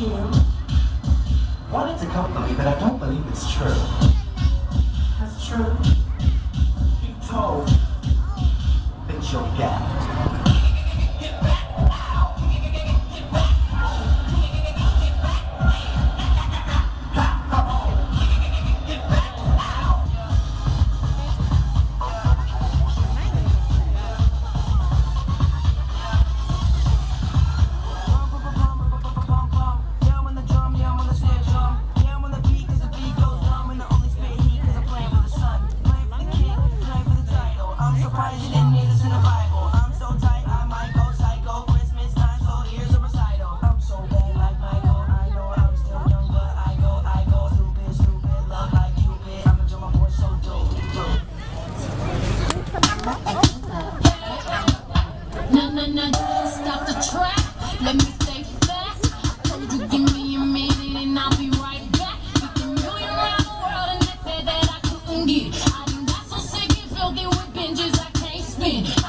you. Wanted to come for me, but I don't believe it's true. That's true. Be told that you're gay. surprised you didn't in the Bible. I'm so tight, I might go psycho. Christmas time, so here's a recital. I'm so bad like Michael. I know I'm still young, but I go, I go stupid, stupid. Love like Cupid. I'm a drummer boy, so dope, dope. No, no, no, stop the trap. Let me. me.